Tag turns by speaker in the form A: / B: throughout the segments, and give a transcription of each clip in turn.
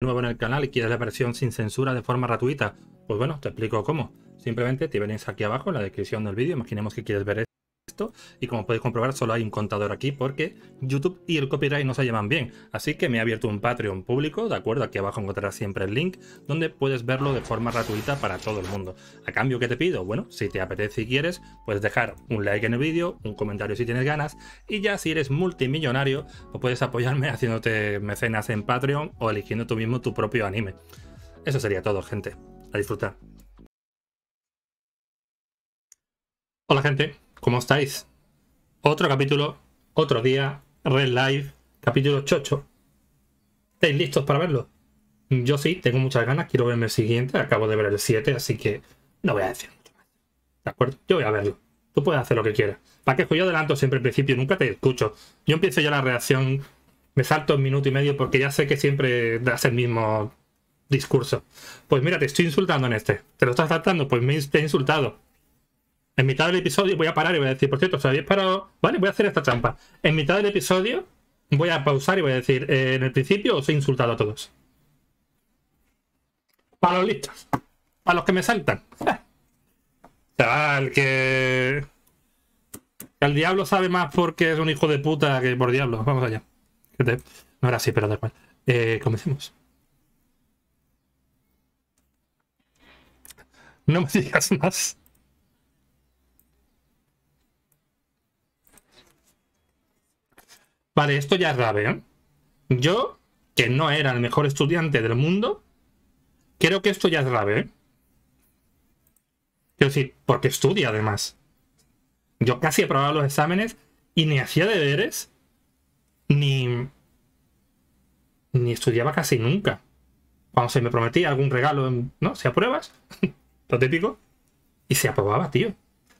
A: nuevo en el canal y quieres la versión sin censura de forma gratuita, pues bueno, te explico cómo. Simplemente te venís aquí abajo en la descripción del vídeo, imaginemos que quieres ver y como podéis comprobar solo hay un contador aquí porque YouTube y el copyright no se llevan bien. Así que me he abierto un Patreon público, de acuerdo, aquí abajo encontrarás siempre el link donde puedes verlo de forma gratuita para todo el mundo. A cambio, ¿qué te pido? Bueno, si te apetece y quieres, puedes dejar un like en el vídeo, un comentario si tienes ganas y ya si eres multimillonario, pues puedes apoyarme haciéndote mecenas en Patreon o eligiendo tú mismo tu propio anime. Eso sería todo, gente. A disfrutar. Hola gente, ¿cómo estáis? Otro capítulo, otro día, Red Live, capítulo chocho. ¿Estáis listos para verlo? Yo sí, tengo muchas ganas, quiero verme el siguiente, acabo de ver el 7, así que no voy a decir mucho más. ¿De acuerdo? Yo voy a verlo. Tú puedes hacer lo que quieras. ¿Para qué? Yo adelanto siempre al principio, nunca te escucho. Yo empiezo ya la reacción, me salto un minuto y medio porque ya sé que siempre das el mismo discurso. Pues mira, te estoy insultando en este. ¿Te lo estás saltando? Pues me he insultado. En mitad del episodio voy a parar y voy a decir, por cierto, ¿os habéis parado? Vale, voy a hacer esta trampa. En mitad del episodio voy a pausar y voy a decir, eh, en el principio os he insultado a todos. Para los listos. Para los que me saltan. Chaval, que... El diablo sabe más porque es un hijo de puta que por diablo. Vamos allá. No era así, pero da igual. Eh, comencemos. No me digas más. Vale, esto ya es grave, ¿eh? Yo, que no era el mejor estudiante del mundo, creo que esto ya es grave, ¿eh? Quiero decir, porque estudia además. Yo casi he probado los exámenes y ni hacía deberes, ni... ni estudiaba casi nunca. Cuando se me prometía algún regalo, ¿no? Si apruebas, lo típico, y se aprobaba, tío.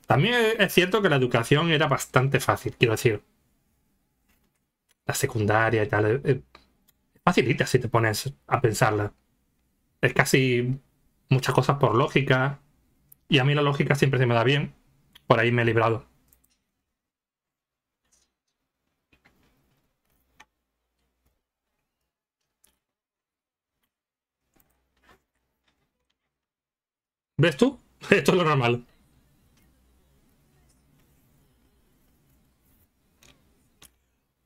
A: También es cierto que la educación era bastante fácil, quiero decir la secundaria y tal. Eh, eh, facilita si te pones a pensarla. Es casi muchas cosas por lógica. Y a mí la lógica siempre se me da bien. Por ahí me he librado. ¿Ves tú? Esto es lo normal.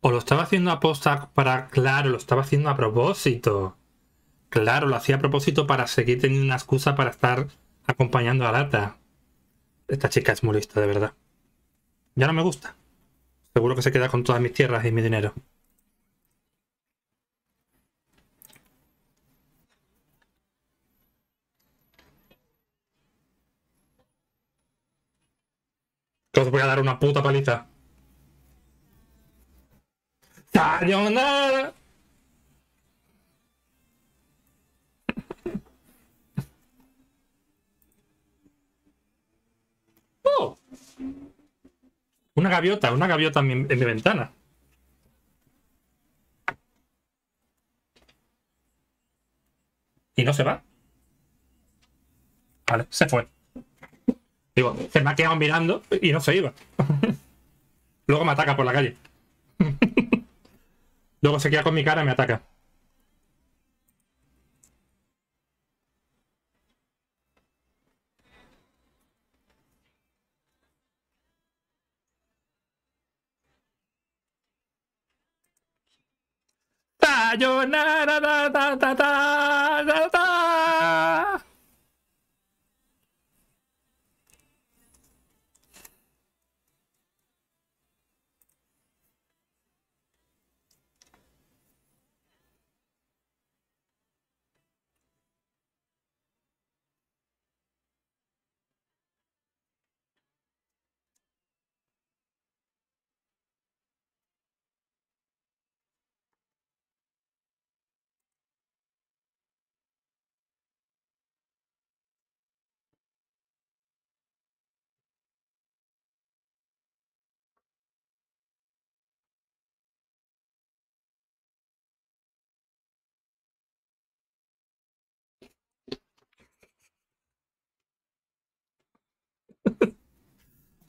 A: O lo estaba haciendo a posta para... Claro, lo estaba haciendo a propósito. Claro, lo hacía a propósito para seguir teniendo una excusa para estar acompañando a Lata. Esta chica es muy lista, de verdad. Ya no me gusta. Seguro que se queda con todas mis tierras y mi dinero. Que os voy a dar una puta paliza. Sayonara. Oh. Una gaviota, una gaviota en mi, en mi ventana. Y no se va. Vale, se fue. Digo, se me ha quedado mirando y no se iba. Luego me ataca por la calle. Luego se queda con mi cara y me ataca. Sayonara, da, da, da,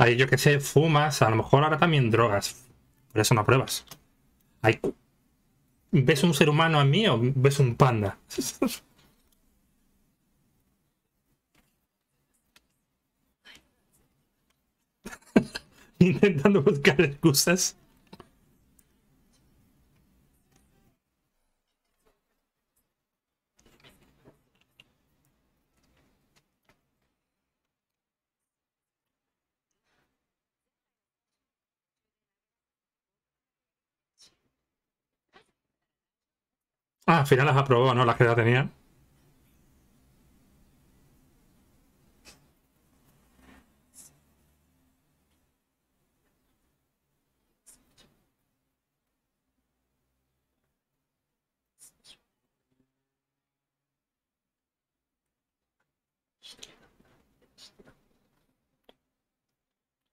A: Ahí yo que sé, fumas, a lo mejor ahora también drogas. Por eso no pruebas. ¿Ves un ser humano en mí o ves un panda? Intentando buscar excusas. Ah, al final las aprobó, ¿no? Las que ya tenía.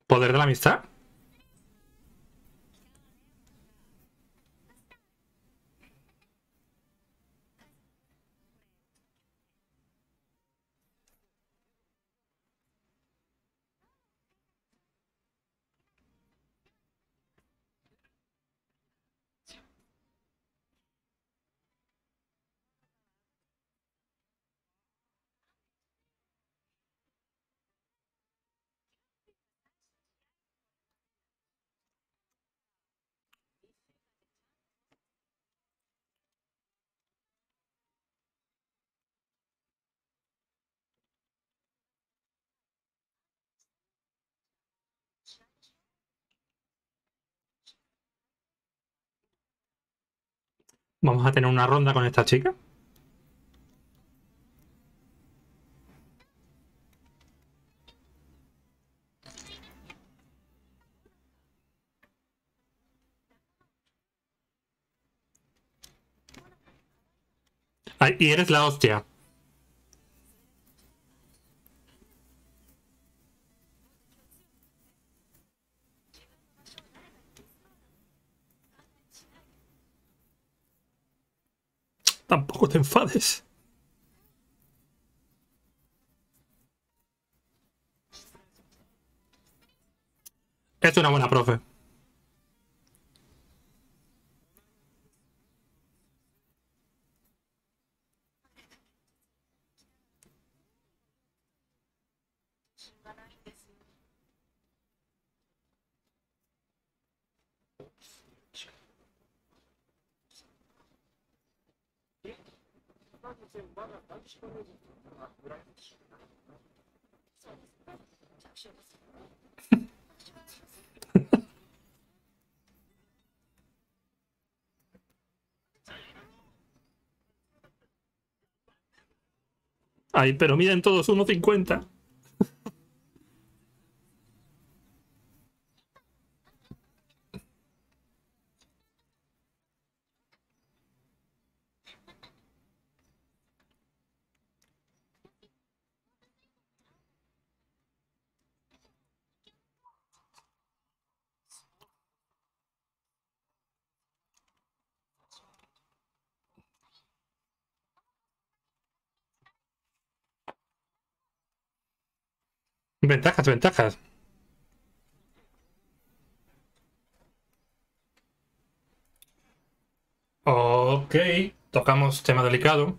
A: ¿Poder de la amistad? Vamos a tener una ronda con esta chica. Ay, y eres la hostia. Tampoco te enfades. Es una buena profe. Ay, pero miden todos 1.50. Ventajas, ventajas. Tocamos tema delicado.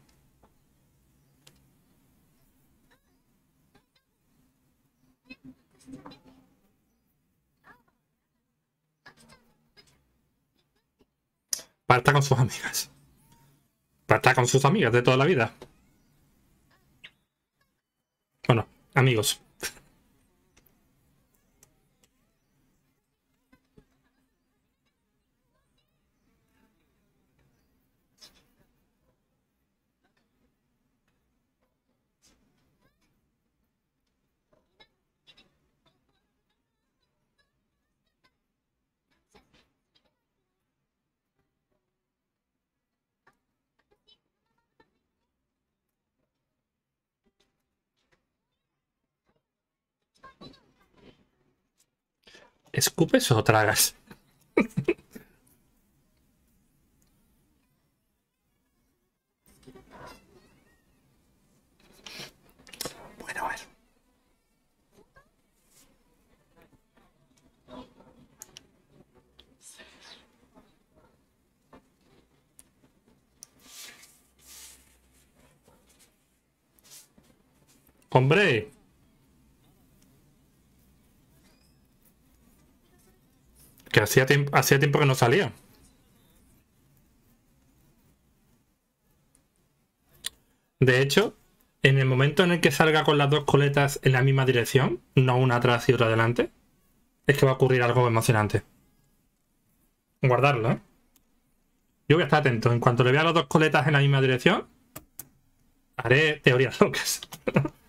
A: Parta con sus amigas. Parta con sus amigas de toda la vida. Bueno, amigos. ¿Escupes o tragas? bueno, a ver. Hombre. Hacía tiempo, hacía tiempo que no salía. De hecho, en el momento en el que salga con las dos coletas en la misma dirección, no una atrás y otra adelante, es que va a ocurrir algo emocionante. Guardarlo, ¿eh? Yo voy a estar atento. En cuanto le vea las dos coletas en la misma dirección, haré teorías locas.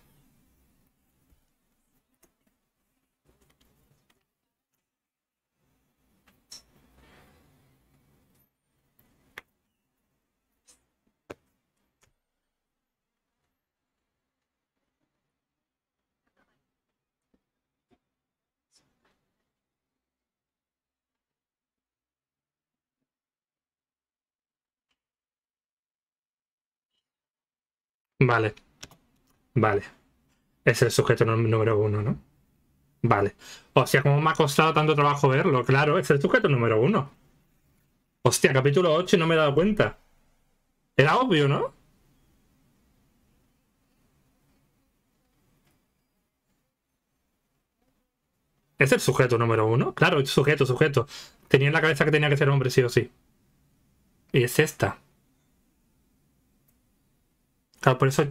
A: Vale. Vale. Es el sujeto número uno, ¿no? Vale. O sea, como me ha costado tanto trabajo verlo, claro, es el sujeto número uno. Hostia, capítulo 8 y no me he dado cuenta. Era obvio, ¿no? ¿Es el sujeto número uno? Claro, sujeto, sujeto. Tenía en la cabeza que tenía que ser hombre sí o sí. Y es esta. Claro, por eso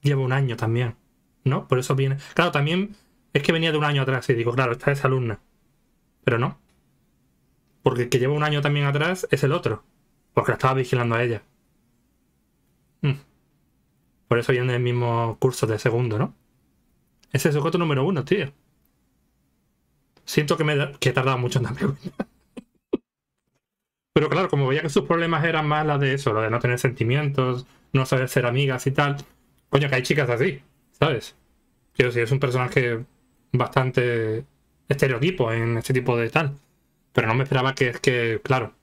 A: lleva un año también, ¿no? Por eso viene. Claro, también es que venía de un año atrás y digo, claro, esta es alumna. Pero no. Porque el que lleva un año también atrás es el otro. Porque la estaba vigilando a ella. Mm. Por eso viene el mismo curso de segundo, ¿no? Ese es el sujeto número uno, tío. Siento que, me que he tardado mucho en darme cuenta. Pero claro, como veía que sus problemas eran más la de eso, lo de no tener sentimientos, no saber ser amigas y tal. Coño, que hay chicas así, ¿sabes? Quiero decir, es un personaje bastante estereotipo en este tipo de tal. Pero no me esperaba que es que, claro.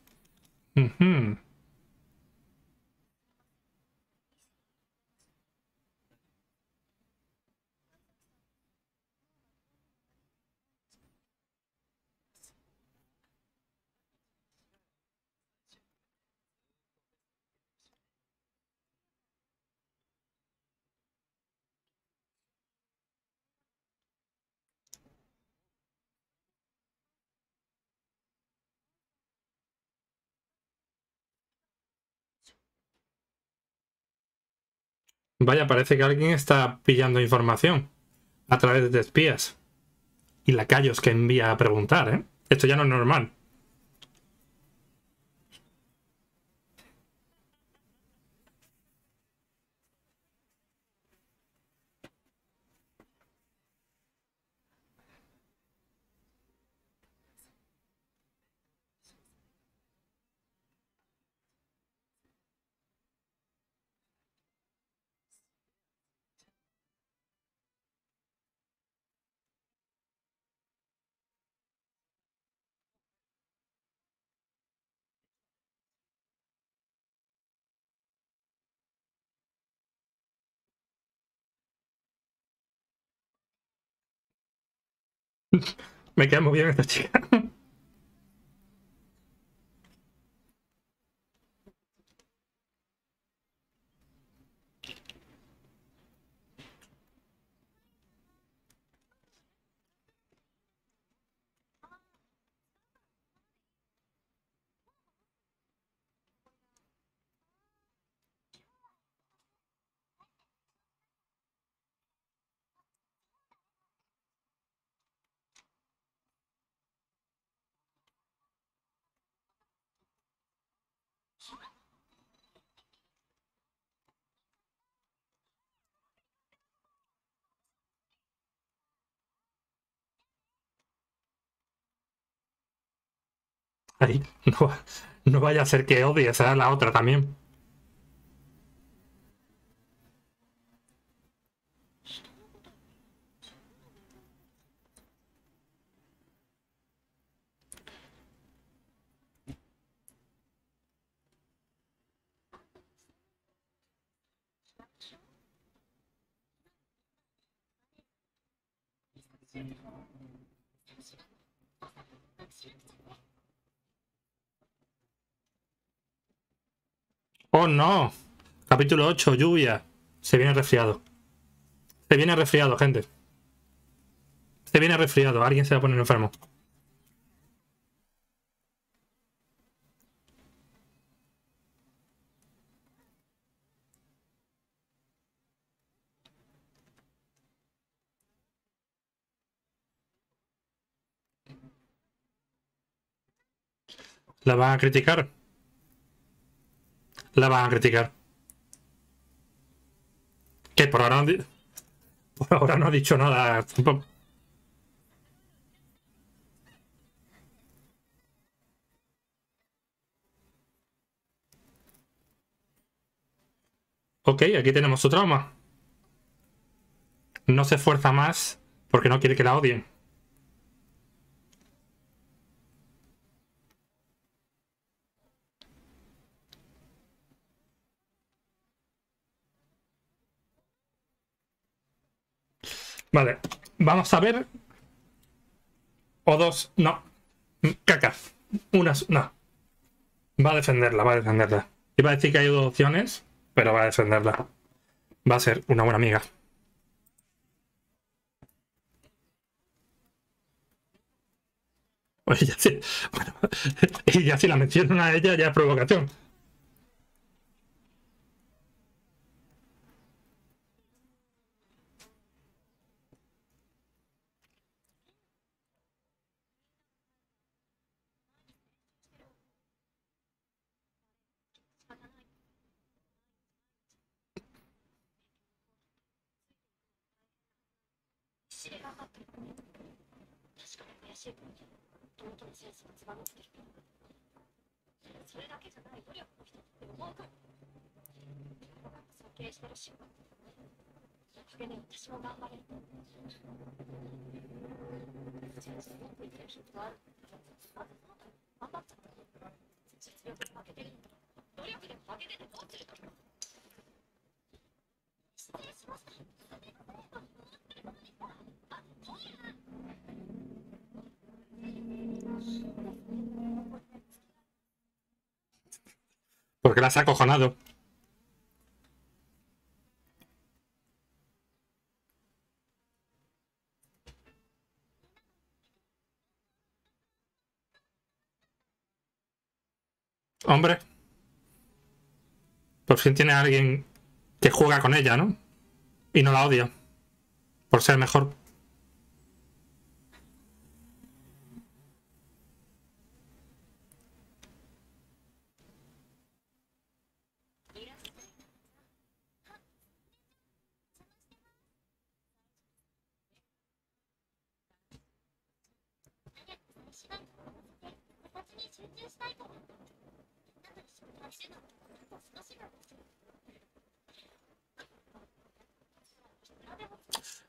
A: Vaya, parece que alguien está pillando información a través de espías y lacayos que envía a preguntar, ¿eh? Esto ya no es normal. Me queda muy bien esta chica. Ahí, no, no vaya a ser que odie a la otra también. Oh no. Capítulo 8, lluvia. Se viene resfriado. Se viene resfriado, gente. Se viene resfriado. Alguien se va a poner enfermo. ¿La van a criticar? La van a criticar. Que por ahora no, por ahora no ha dicho nada Ok, aquí tenemos su trauma. No se esfuerza más porque no quiere que la odien. Vale, vamos a ver. O dos, no. Caca. Unas, no. Va a defenderla, va a defenderla. Iba a decir que hay dos opciones, pero va a defenderla. Va a ser una buena amiga. Y ya si la mencionan a ella, ya es provocación. Porque las ha acojonado. Hombre. Por fin tiene alguien que juega con ella, ¿no? Y no la odia. Por ser mejor.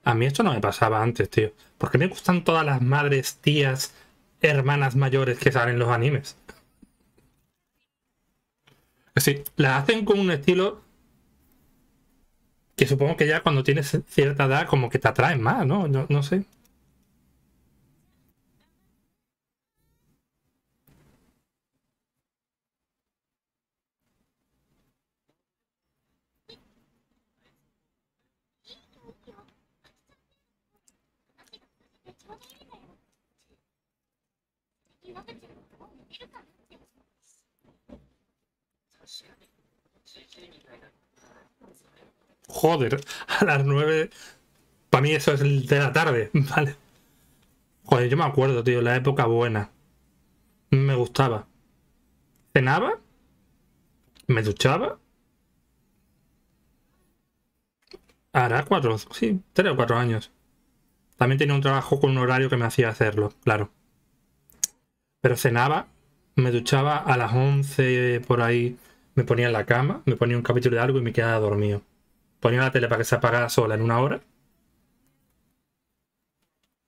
A: A mí esto no me pasaba antes, tío. ¿Por qué me gustan todas las madres, tías, hermanas mayores que salen en los animes? Sí, las hacen con un estilo que supongo que ya cuando tienes cierta edad como que te atraen más, ¿no? No, no sé. Joder, a las 9. Para mí eso es de la tarde, ¿vale? Joder, yo me acuerdo, tío, la época buena. Me gustaba. Cenaba. Me duchaba. Hará cuatro, sí, tres o cuatro años. También tenía un trabajo con un horario que me hacía hacerlo, claro. Pero cenaba, me duchaba a las 11 por ahí, me ponía en la cama, me ponía un capítulo de algo y me quedaba dormido. Ponía la tele para que se apagara sola en una hora.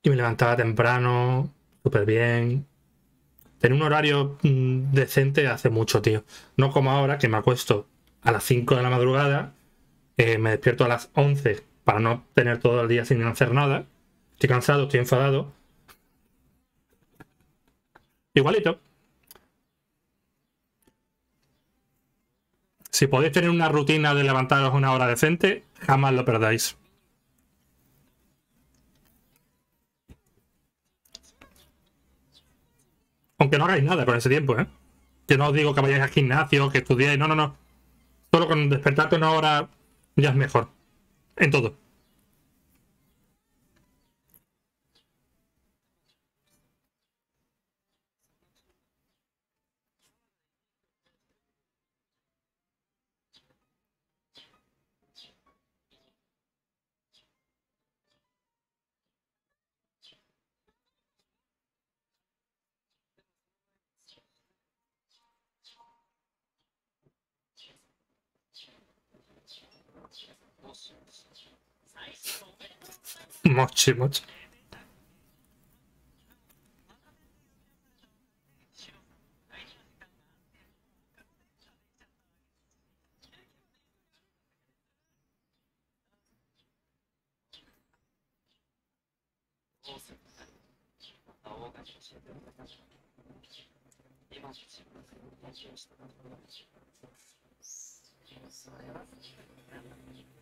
A: Y me levantaba temprano, súper bien. Tenía un horario mm, decente hace mucho, tío. No como ahora, que me acuesto a las 5 de la madrugada, eh, me despierto a las 11 para no tener todo el día sin hacer nada. Estoy cansado, estoy enfadado. Igualito. Si podéis tener una rutina de levantaros una hora decente, jamás lo perdáis. Aunque no hagáis nada con ese tiempo, ¿eh? Que no os digo que vayáis al gimnasio, que estudiéis, no, no, no. Solo con despertarte una hora ya es mejor. En todo. much, much.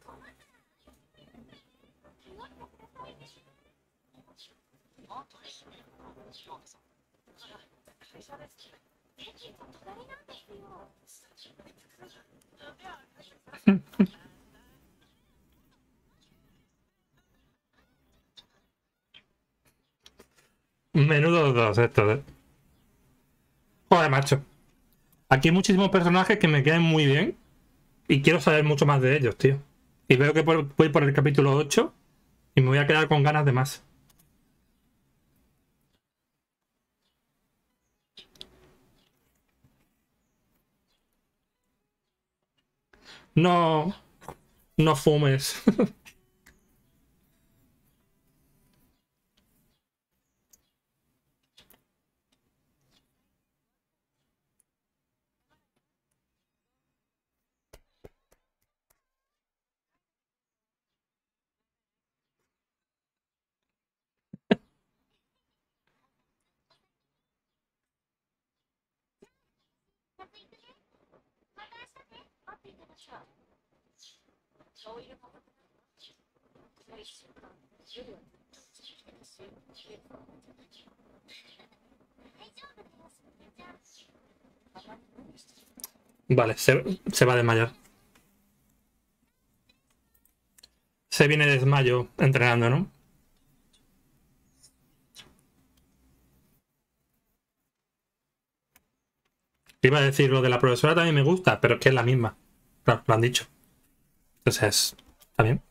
A: Thank. Menudo dos estos, eh. Joder, macho. Aquí hay muchísimos personajes que me quedan muy bien. Y quiero saber mucho más de ellos, tío. Y veo que voy por el capítulo 8 y me voy a quedar con ganas de más. No, no fumes. Vale, se, se va a desmayar. Se viene de desmayo entrenando, ¿no? Iba a decir, lo de la profesora también me gusta, pero es que es la misma. Claro, lo han dicho. Entonces, está bien.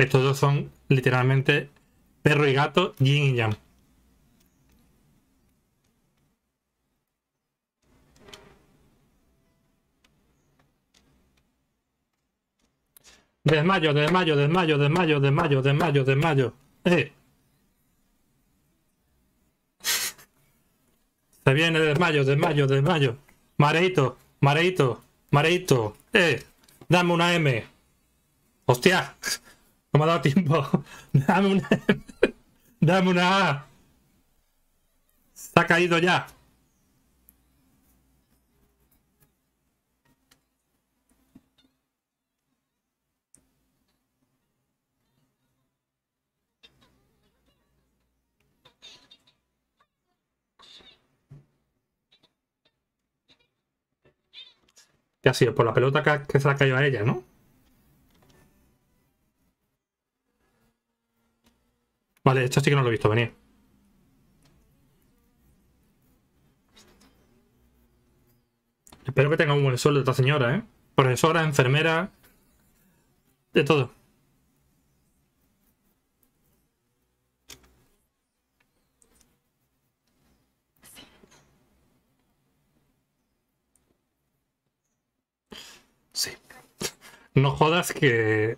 A: Estos dos son literalmente perro y gato, yin y yang. Desmayo, desmayo, desmayo, desmayo, desmayo, desmayo, desmayo. Eh. Se viene desmayo, desmayo, desmayo. Mareito, mareito, mareito. Eh. Dame una M. Hostia. No me ha dado tiempo. Dame una. Dame una A. Ha caído ya. ¿Qué ha sido? Por la pelota que, se ha caído a ella, ¿no? Vale, esto sí que no lo he visto venir. Espero que tenga un buen sueldo esta señora, ¿eh? Profesora, enfermera... De todo. Sí. No jodas que...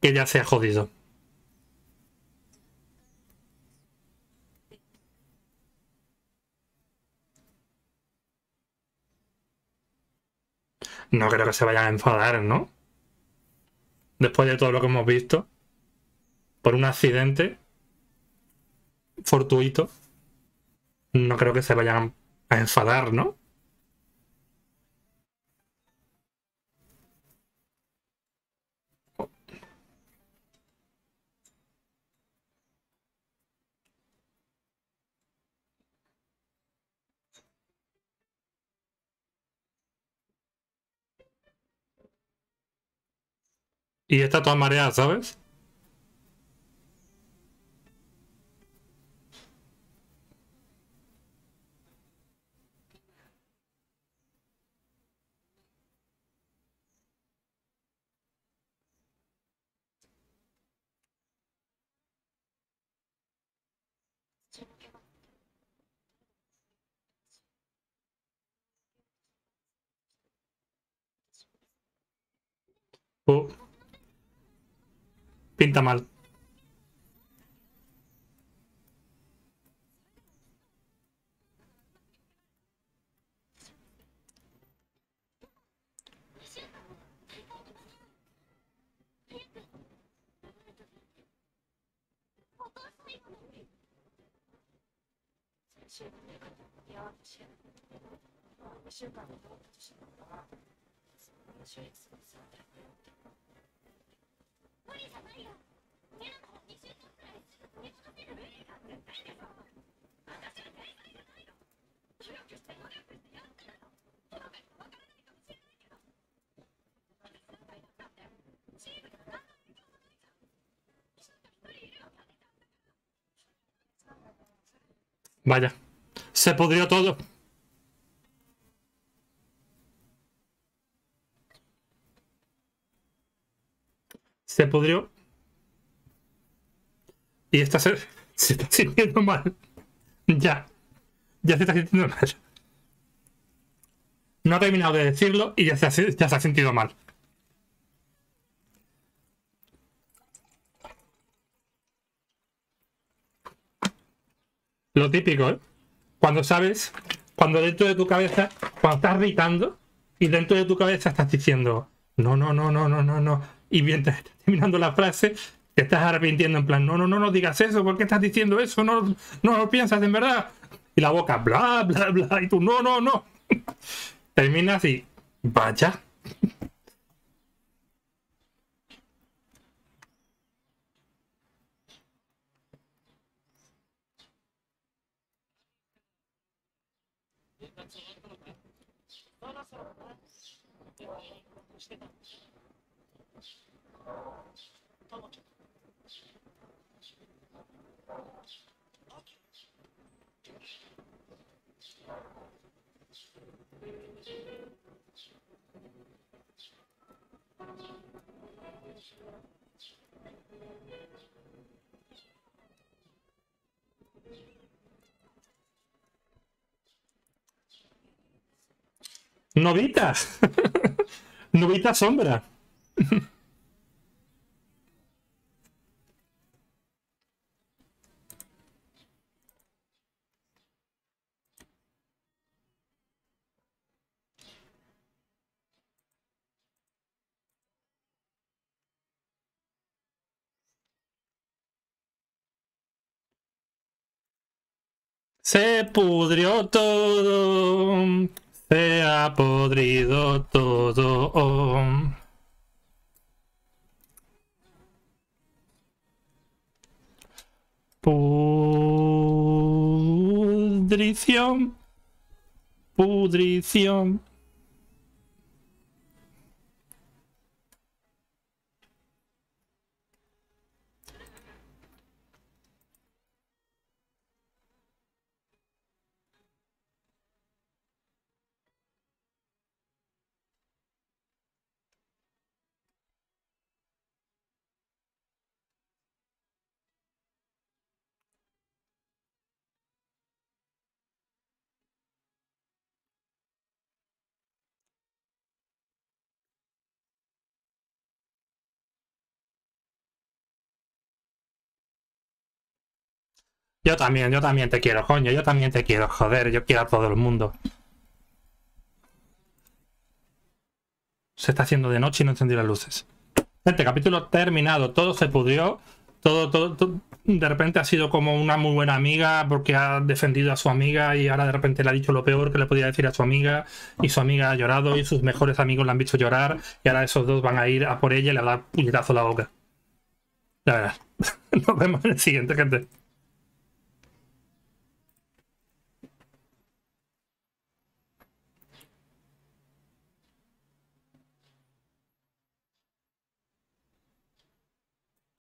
A: Que ya se ha jodido. No creo que se vayan a enfadar, ¿no? Después de todo lo que hemos visto, por un accidente fortuito, no creo que se vayan a enfadar, ¿no? Y está toda mareada, ¿sabes? Oh. Pinta mal. Vaya, se pudrió todo. Pudrió. Y esta se, está sintiendo mal. Ya. Ya se está sintiendo mal. No ha terminado de decirlo y ya se ha, ya se ha sentido mal. Lo típico, ¿eh? Cuando sabes, cuando dentro de tu cabeza, cuando estás gritando y dentro de tu cabeza estás diciendo, no, no, no, no, no, no, no. Y mientras estás terminando la frase, te estás arrepintiendo en plan, no, no, no, no digas eso, ¿por qué estás diciendo eso? No, no lo piensas en verdad. Y la boca, bla, bla, bla, y tú, no, no, no. Terminas y, vaya. Novita. Novita sombra. Se pudrió todo. Se ha podrido todo. Pudrición. Pudrición. Yo también, yo también te quiero, coño, yo también te quiero, joder, yo quiero a todo el mundo. Se está haciendo de noche y no encendió las luces. Gente, capítulo terminado. Todo se pudrió. Todo, todo, de repente ha sido como una muy buena amiga porque ha defendido a su amiga y ahora de repente le ha dicho lo peor que le podía decir a su amiga y su amiga ha llorado y sus mejores amigos la han visto llorar y ahora esos dos van a ir a por ella y le van a puñetazo a la boca. La verdad. Nos vemos en el siguiente, gente.